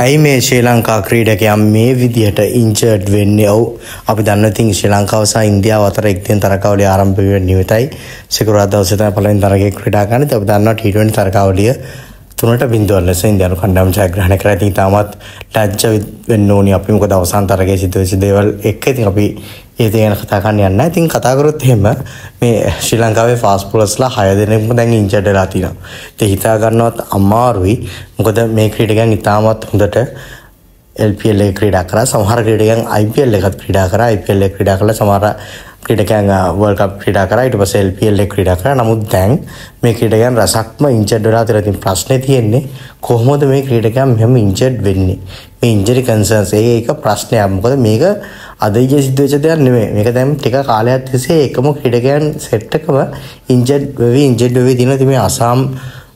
ඇයි මේ ශ්‍රී ලංකා ක්‍රීඩකයන් මේ විදිහට ඉන්ජර්ඩ් වෙන්නේ? ඔව්. අපි දන්න ඉතින් ශ්‍රී ලංකාව සහ ඉන්දියාව අතර එක්දින තරකාවලිය ආරම්භ වෙන නිමිතයි සිකුරාදා දවසේ තමයි පළවෙනි තරගයේ ක්‍රීඩා කරන්නේ. අපි දන්නවා T20 තරකාවලිය තුනට බිඳුවක් ලෙස ඉන්දියානු කණ්ඩායම ජයග්‍රහණය කරා. ඉතින් තාමත් ලැජ්ජ වෙන්න ඕනි අපි මොකද අවසාන තරගයේ සිද්ධ වෙච්ච දේවල් එක්ක ඉතින් අපි ඒ දේ ගැන කතා කරන්න යන්න. ඉතින් කතා කරොත් එහෙම මේ ශ්‍රී ලංකාවේ ෆාස්ට් බෝලර්ස්ලා 6 දෙනෙක්ම දැන් ඉන්ජර්ඩ් වෙලා තියෙනවා. ඉතින් හිතා ගන්නවත් අමාරුයි. මොකද මේ ක්‍රීඩකයන් ඉතාමත් හොඳට LPL එක ක්‍රීඩා කරා. සමහර ක්‍රීඩකයන් IPL එකත් ක්‍රීඩා කරා. IPL එක ක්‍රීඩා කළා සමහර ක්‍රීඩකයන් වර්ල්ඩ් කප් ක්‍රීඩා කරා. ඊට පස්සේ LPL එක ක්‍රීඩා කරා. නමුත් දැන් මේ ක්‍රීඩකයන් රසක්ම ඉන්ජර්ඩ් වෙලා තියෙනවා. ඉතින් ප්‍රශ්නේ තියෙන්නේ කොහොමද මේ ක්‍රීඩකයන් මෙහෙම ඉන්ජර්ඩ් වෙන්නේ? මේ ඉන්ජරි කන්සර්න්ස් ඒක එක ප්‍රශ්නයක්. මොකද මේක අද ඊයේ සිද්ධ වෙච්ච දෙයක් නෙමෙයි. මේක දැන් ටික කාලයක් තිස්සේ එකම ක්‍රීඩකයන් සෙට් එකම ඉන්ජර්ඩ් වෙවි ඉන්ජර්ඩ් වෙවි දින මේ අසාම්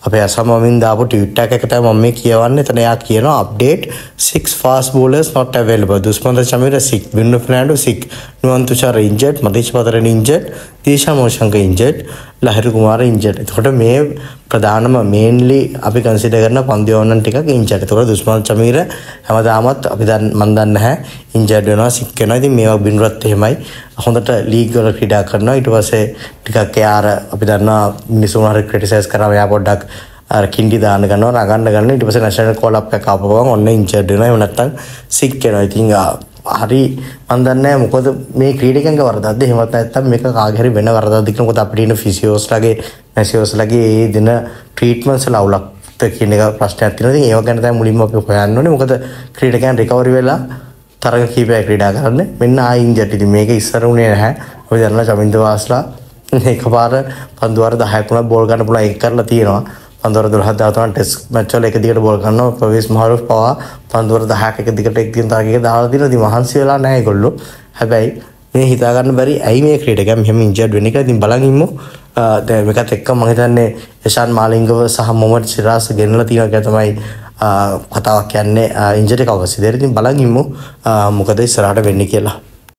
අපේ අසමමින් දාපු ට්විට් එකක් එක තමයි මම මේ කියවන්නේ. එතන එයා කියනවා update 6 fast bowlers not available. Dushmantha Chameera 6, Binura Fernando 6, Nuwan Thushara injured, Matheesha Pathirana injured, දීෂා මෝෂංක injured, ලහිරු කුමාර injured. එතකොට මේ ප්‍රධානම මේන්ලි අපි කන්සිඩර් කරන පන්දියෝනන් ටිකක් injured. එතකොට දුස්මන්ත චමීර හැමදාමත් අපි දැන් මන් දන්නේ නැහැ injured වෙනවා, sick වෙනවා. ඉතින් මේවා බින්රුවත් එහෙමයි. හොඳට ලීග් වල ක්‍රීඩා කරනවා. ඊට පස්සේ ටිකක් එයා අර අපි දන්නවා මිනිසුන් හරි ක්‍රිටිසයිස් කරාම එයා පොඩ්ඩක් අර කින්ඩි දාන්න ගන්නවා නගන්න ගන්න ඊට පස්සේ නැෂනල් කෝල් අප් එක ආපු ගමන් ඔන්න ඉන්ජර්ඩ් වෙනවා එහෙම නැත්නම් සික් වෙනවා ඉතින් හරි මන් දන්නේ මොකද මේ ක්‍රීඩකයන්ගේ වරදක්ද? එහෙමත් නැත්නම් මේක කාගේ හරි වෙන වරදක්ද කියලා? මොකද අපිට ඉන්න ෆිසියෝස්ලාගේ නැසියෝස්ලාගේ ඒ දින ට්‍රීට්මන්ට්ස් වල අවුලක් කියන එක ප්‍රශ්නයක් තියෙනවා. ඉතින් ඒව ගැන තමයි මුලින්ම අපි හොයන්න ඕනේ. මොකද ක්‍රීඩකයන් රිකවරි වෙලා තරග කීපයක් ක්‍රීඩා කරන්නේ. මෙන්න ආයි ඉන්ජර්ඩ් ඉතින් මේක ඉස්සර උනේ නැහැ. අපි දන්නවා චමින්ද වාස්ලා එකපාර පන්දුවර 10ක් වුණා බෝල් ගන්න පුළුවන්. ඒක කරලා තියෙනවා. පන්දුවර 12 දාතන ටෙස්ට් මැච් වල එක දිගට බෝල් කරනවා. ප්‍රවේස් මහරුෆ් පවා පන්දුවර 10ක එක දිගට එක් දින තරගයක දාලා තියෙනවා. ඉතින් මහන්සි වෙලා නැහැ ඒගොල්ලෝ. හැබැයි මේ හිතා ගන්න බැරි ඇයි මේ ක්‍රීඩකයන් මෙහෙම ඉන්ජර්ඩ් වෙන්නේ කියලා. ඉතින් බලන් ඉමු. දැන් මේකත් එක්ක මම හිතන්නේ යෂාන් මාලිංගව සහ මොහමඩ් සිරාස් ගෙනලා තියෙනවා කියලා තමයි කතාවක් කියන්නේ. ඉන්ජරි කවසිදර ඉතින් බලන් ඉමු. මොකද ඉස්සරහට වෙන්නේ කියලා.